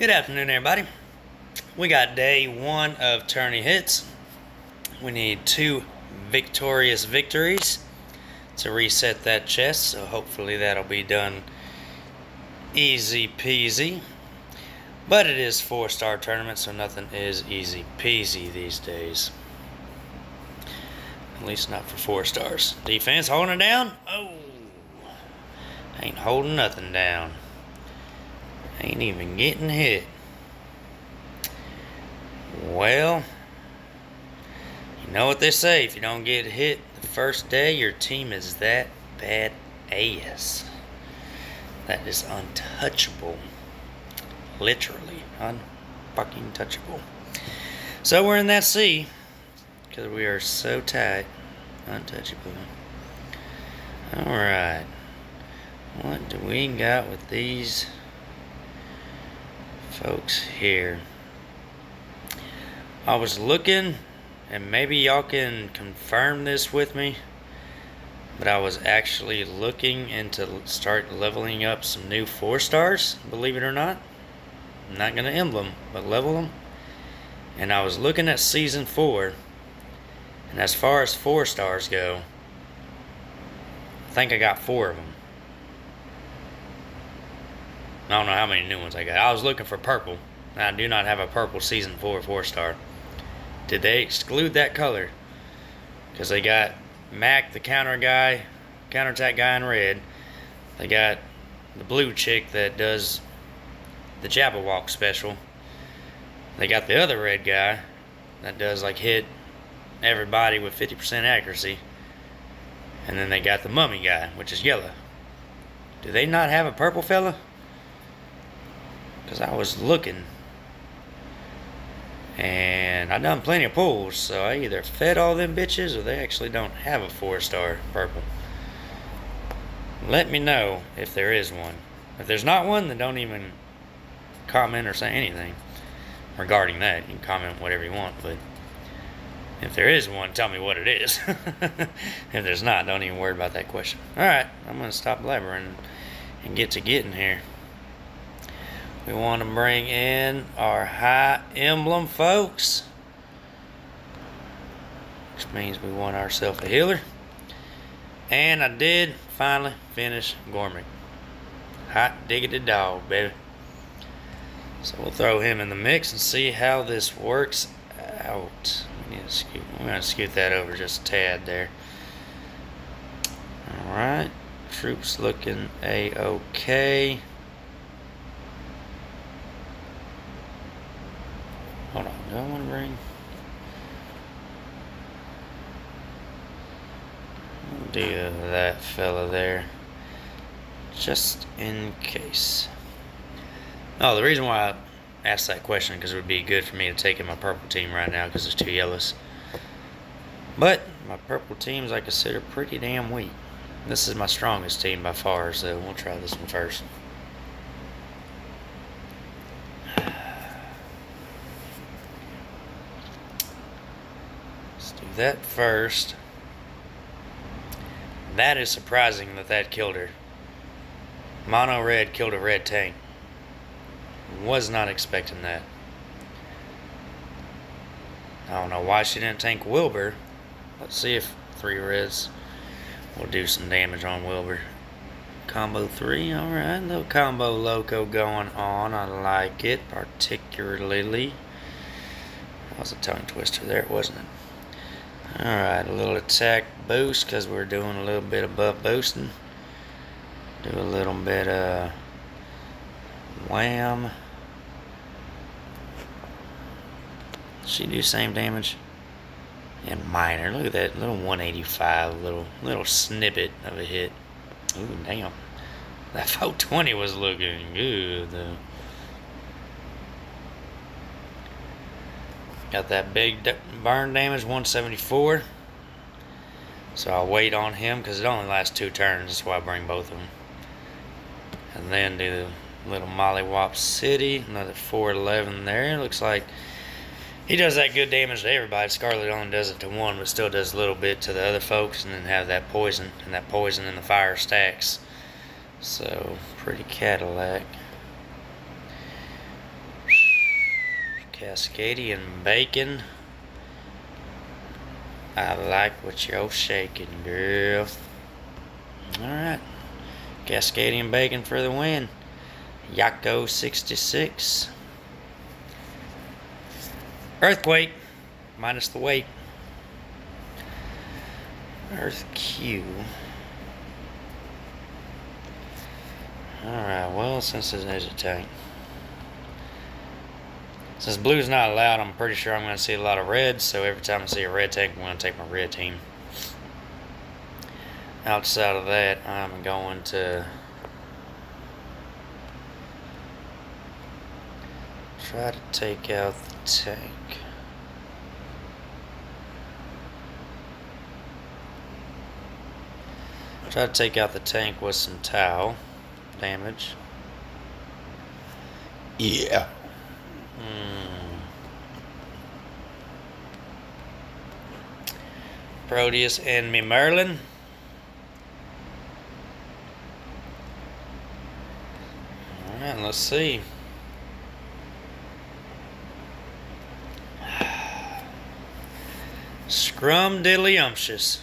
Good afternoon, everybody. We got day one of tourney hits. We need two victorious victories to reset that chest, so hopefully that'll be done easy peasy. But it is four star tournament, so nothing is easy peasy these days. At least not for four stars. Defense holding it down? Oh, ain't holding nothing down. Ain't even getting hit. Well, you know what they say. If you don't get hit the first day, your team is that bad ass. That is untouchable. Literally unfucking touchable. So we're in that sea because we are so tight. Untouchable. Alright. What do we got with these folks here? I was looking, and maybe y'all can confirm this with me, but I was actually looking into start leveling up some new four stars, believe it or not. I'm not going to emblem, but level them. And I was looking at season four, and as far as four stars go, I think I got four of them. I don't know how many new ones I got. I was looking for purple. I do not have a purple season four four star. Did they exclude that color? Because they got Mac, the counter guy, counterattack guy in red. They got the blue chick that does the Jabberwock special. They got the other red guy that does like hit everybody with 50% accuracy. And then they got the mummy guy, which is yellow. Do they not have a purple fella? Because I was looking and I done plenty of pulls, so I either fed all them bitches or they actually don't have a four star purple. Let me know if there is one. If there's not one, then don't even comment or say anything regarding that. You can comment whatever you want, but if there is one, tell me what it is. if there's not, don't even worry about that question. Alright, I'm going to stop blabbering and get to getting here. We want to bring in our high emblem folks. Which means we want ourselves a healer. And I did finally finish Gormek. Hot diggity dog, baby. So we'll throw him in the mix and see how this works out. To scoot, we're going to scoot that over just a tad there. Alright. Troops looking a-okay. Hold on, do I want to bring? Do that fella there. Just in case. Oh, the reason why I asked that question because it would be good for me to take in my purple team right now because there's two yellows. But my purple teams I consider pretty damn weak. This is my strongest team by far, so we'll try this one first. That first. That is surprising that that killed her. Mono red killed a red tank. Was not expecting that. I don't know why she didn't tank Wilbur. Let's see if three reds will do some damage on Wilbur. Combo three, alright. Little combo loco going on. I like it particularly. That was a tongue twister there, wasn't it? Alright, a little attack boost because we're doing a little bit of buff boosting. Do a little bit of wham. She do same damage? And minor. Look at that little 185 little little snippet of a hit. Ooh, damn. That 420 was looking good though. Got that big burn damage, 174. So I'll wait on him because it only lasts two turns. That's why I bring both of them. And then do the little Mollywop City. Another 411 there. Looks like he does that good damage to everybody. Scarlett only does it to one, but still does a little bit to the other folks. And then have that poison. And that poison in the fire stacks. So, pretty Cadillac. Cascadian bacon. I like what you're shaking, girl. Alright. Cascadian bacon for the win. Yako 66. Earthquake. Minus the weight. Earth Q. Alright, well, since there's a tank. Since blue's not allowed, I'm pretty sure I'm going to see a lot of reds. So every time I see a red tank, I'm going to take my red team. Outside of that, I'm going to try to take out the tank. Try to take out the tank with some towel damage. Yeah. Hmm. Proteus and me Merlin. Alright, let's see. Scrum diddly umptious.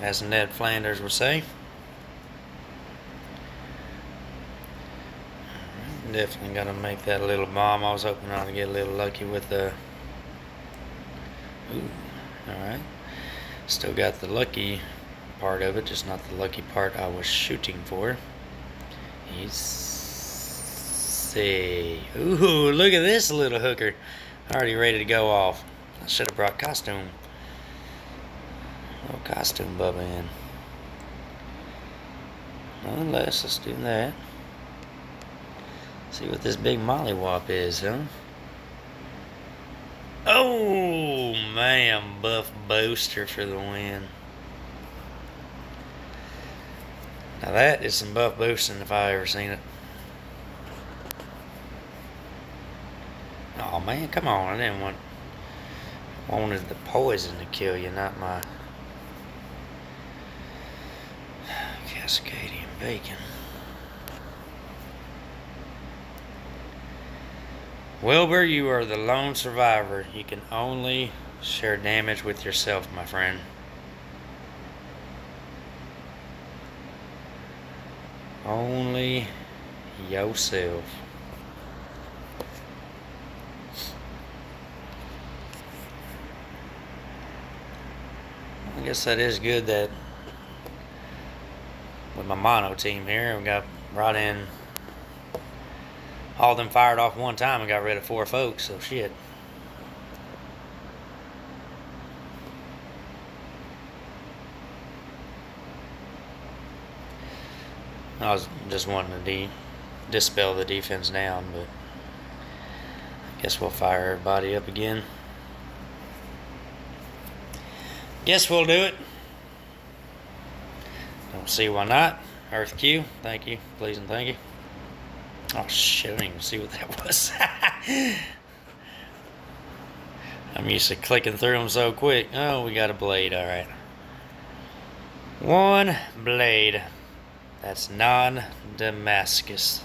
As Ned Flanders would say. Definitely gonna make that a little bomb. I was hoping I would get a little lucky with the. Ooh, alright. Still got the lucky part of it, just not the lucky part I was shooting for. He's. See. Ooh, look at this little hooker. Already ready to go off. I should have brought costume. Little costume Bubba in. Nonetheless, let's do that. See what this big mollywop is, huh? Oh, man, Buff Booster for the win. Now that is some buff boosting if I ever seen it. Oh man, come on! I didn't want wanted the poison to kill you, not my Cascadian bacon. Wilbur, you are the lone survivor. You can only share damage with yourself, my friend. Only yourself. I guess that is good that with my mono team here, we got brought in all them fired off one time and got rid of four folks, so shit. I was just wanting to dispel the defense down, but I guess we'll fire everybody up again. Guess we'll do it. Don't see why not. Earth Q, thank you, please and thank you. Oh shit, I didn't even see what that was. I'm used to clicking through them so quick. Oh, we got a blade, alright. One blade. That's non-Damascus.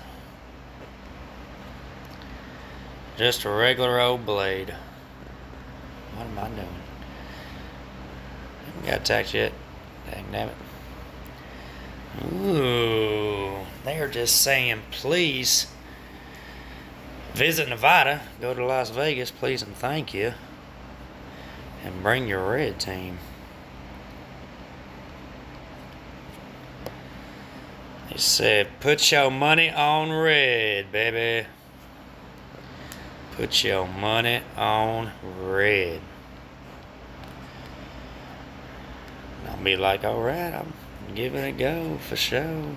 Just a regular old blade. What am I doing? I Haven't got attacked yet. Dang damn it. Ooh, they're just saying, please visit Nevada, go to Las Vegas, please and thank you, and bring your red team. He said, put your money on red, baby. Put your money on red. I'll be like, all right, I'm give it a go for sure.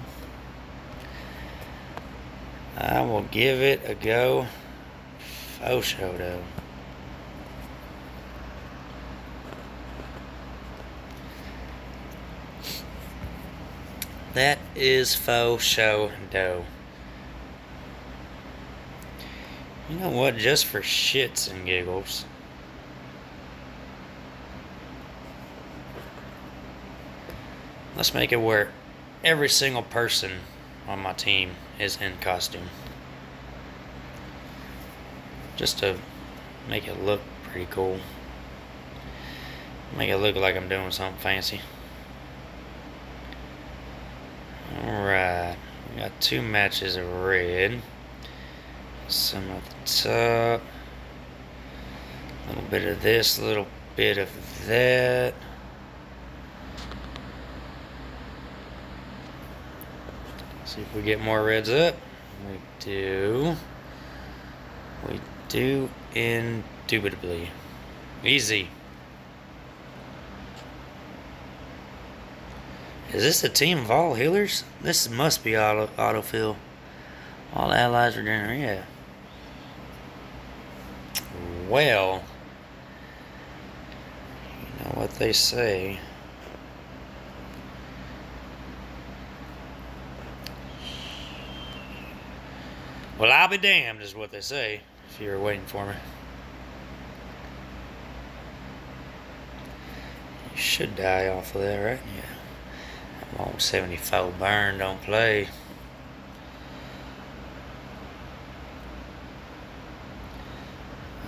I will give it a go for sure though. That is faux show dough. You know what? Just for shits and giggles. Let's make it where every single person on my team is in costume. just to make it look pretty cool. Make it look like I'm doing something fancy. Alright, we got two matches of red. Some at the top. A little bit of this, a little bit of that. See if we get more reds up. We do. We do indubitably. Easy. Is this a team of all healers? This must be auto autofill. All allies are doing yeah. Well, you know what they say. Be damned, is what they say, if you were waiting for me. You should die off of that, right? Yeah. I'm on 74 burn, don't play.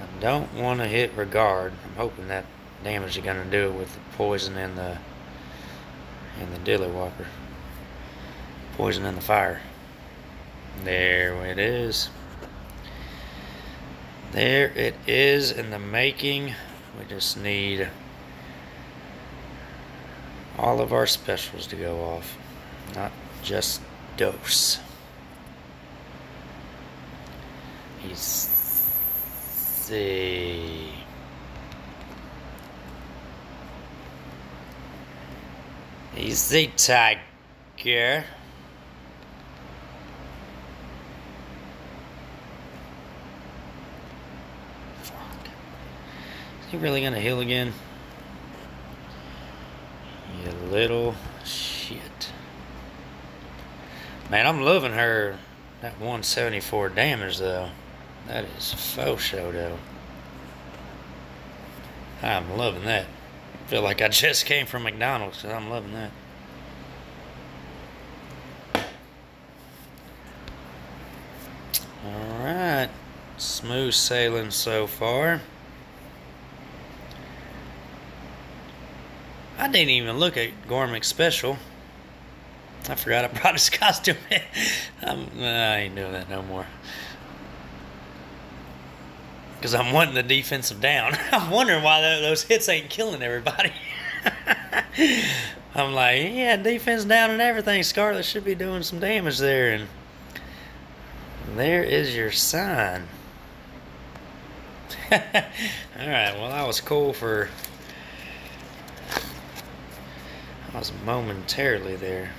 I don't want to hit regard. I'm hoping that damage is going to do it with the poison and the and the dilly walker. Poison and the fire. There it is. There it is in the making. We just need all of our specials to go off, not just dose. He's see. Easy, tiger. He really gonna heal again? You little shit. Man, I'm loving her. That 174 damage, though. That is faux show, though. I'm loving that. Feel like I just came from McDonald's, I'm loving that. Alright. Smooth sailing so far. I didn't even look at Gormek's special. I forgot I brought his costume in. I'm, I ain't doing that no more. Because I'm wanting the defensive down. I'm wondering why those hits ain't killing everybody. I'm like, yeah, defense down and everything. Scarlett should be doing some damage there. And there is your sign. Alright, well, that was cool for I was momentarily there.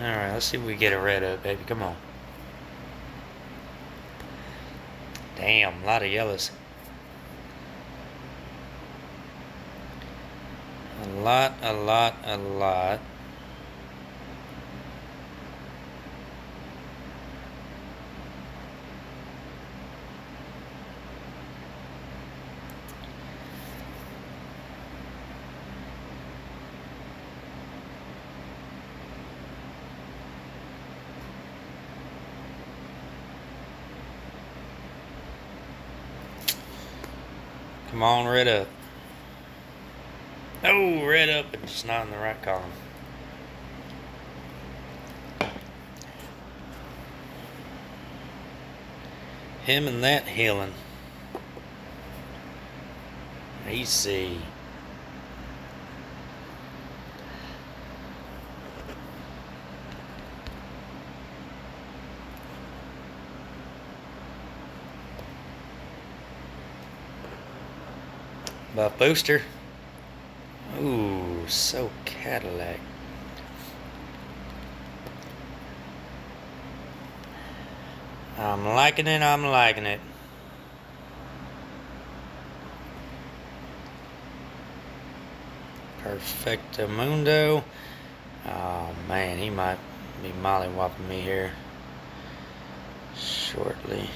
Alright, let's see if we get a red up, baby. Come on. Damn, a lot of yellows. A lot, a lot, a lot. Come on, red up. Oh, red up, but just not in the right column. Him and that healing. see. Buff booster. So Cadillac. I'm liking it, I'm liking it. Perfecto Mundo. Oh man, he might be molly whopping me here. shortly.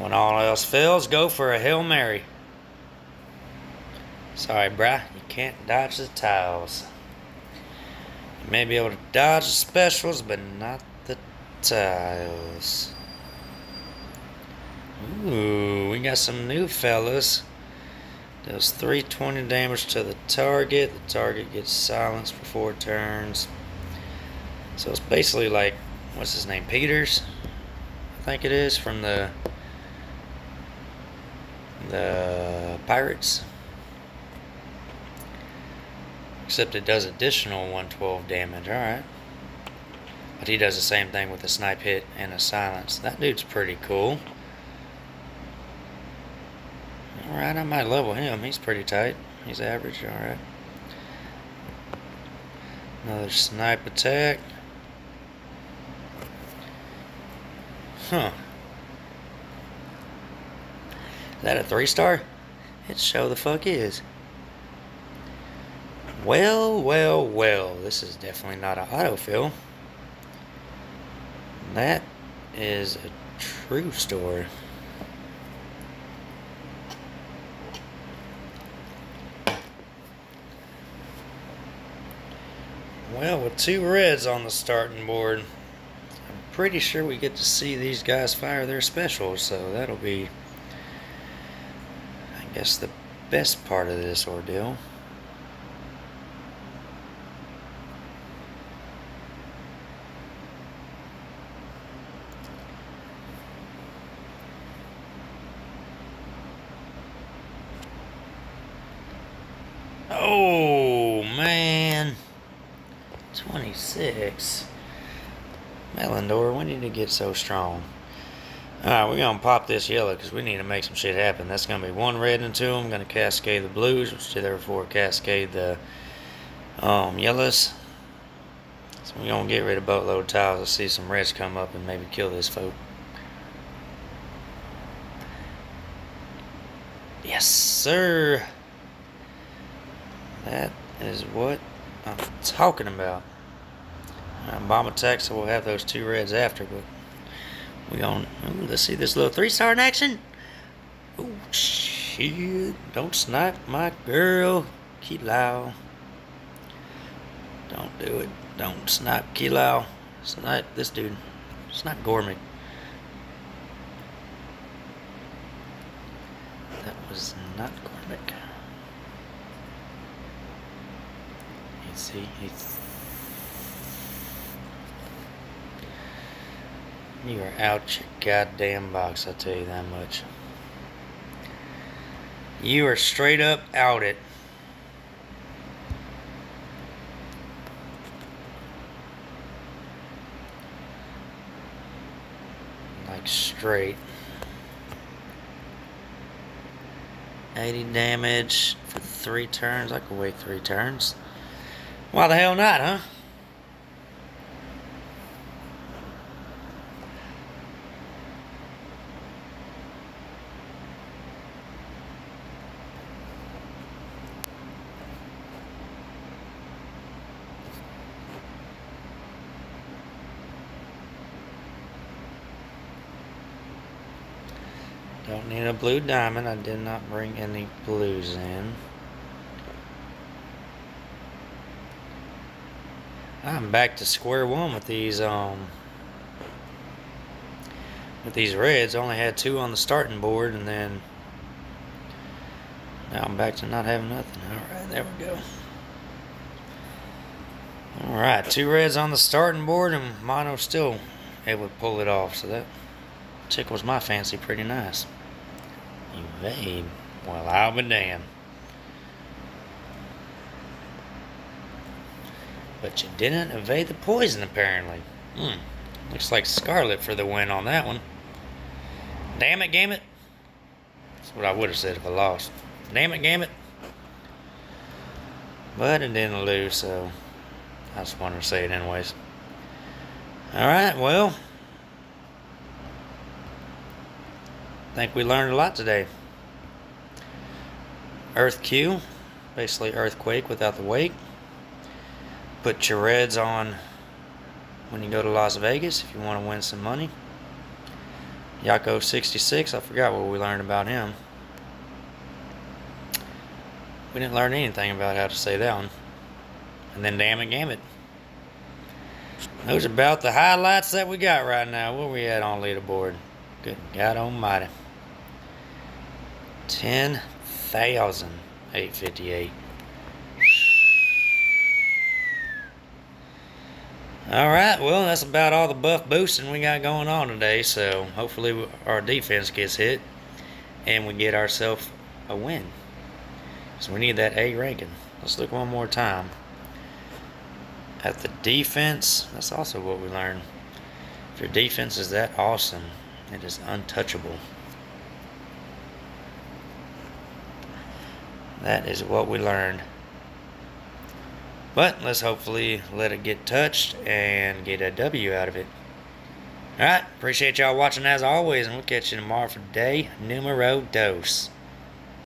When all else fails, go for a Hail Mary. Sorry, bruh, you can't dodge the tiles. You may be able to dodge the specials, but not the tiles. Ooh, we got some new fellas. Does 320 damage to the target. The target gets silenced for four turns. So it's basically like, what's his name? Peters? I think it is from the the Pirates. Except it does additional 112 damage. Alright. But he does the same thing with a snipe hit and a silence. That dude's pretty cool. Alright, I might level him. He's pretty tight. He's average. Alright. Another snipe attack. Huh. Is that a three star? It show the fuck is. Well, well, well. This is definitely not a autofill. That is a true story. Well, with two reds on the starting board, I'm pretty sure we get to see these guys fire their specials, so that'll be guess the best part of this ordeal. Oh, man. 26. Melendor, when did it get so strong? Alright, we're going to pop this yellow because we need to make some shit happen. That's going to be one red into them. going to cascade the blues, which therefore cascade the um, yellows. So we're going to get rid of boatload of tiles. Let's see some reds come up and maybe kill this folk. Yes, sir. That is what I'm talking about. Right, bomb attack, so we'll have those two reds after, but we on. Ooh, let's see this little three star in action. Oh shit! Don't snipe my girl, Kilau. Don't do it. Don't snipe Kilau. Snipe this dude. Snipe Gormek. That was not Gormek. You see, he's You are out your goddamn box, I'll tell you that much. You are straight up out it. Like straight. 80 damage for three turns. I could wait three turns. Why the hell not, huh? Blue diamond. I did not bring any blues in. I'm back to square one with these um with these reds. I only had two on the starting board and then now I'm back to not having nothing. Alright, there we go. Alright, two reds on the starting board and Mono still able to pull it off, so that tickles my fancy pretty nice. Well, I'll be damned. But you didn't evade the poison, apparently. Hmm. Looks like Scarlett for the win on that one. Damn it, Gamut. That's what I would have said if I lost. Damn it, Gamut. But it didn't lose, so I just wanted to say it anyways. Alright, well. I think we learned a lot today. Earth Q, basically earthquake without the wake. Put your reds on when you go to Las Vegas if you want to win some money. Yako 66, I forgot what we learned about him. We didn't learn anything about how to say that one. And then Damn and Gambit. Those are about the highlights that we got right now. Where we at on leaderboard? Good God Almighty. 10 1,858. Alright, well, that's about all the buff boosting we got going on today, so hopefully our defense gets hit and we get ourselves a win. So we need that A ranking. Let's look one more time at the defense. That's also what we learned. If your defense is that awesome, it is untouchable. That is what we learned. But let's hopefully let it get touched and get a W out of it. Alright, appreciate y'all watching as always, and we'll catch you tomorrow for day numero dos.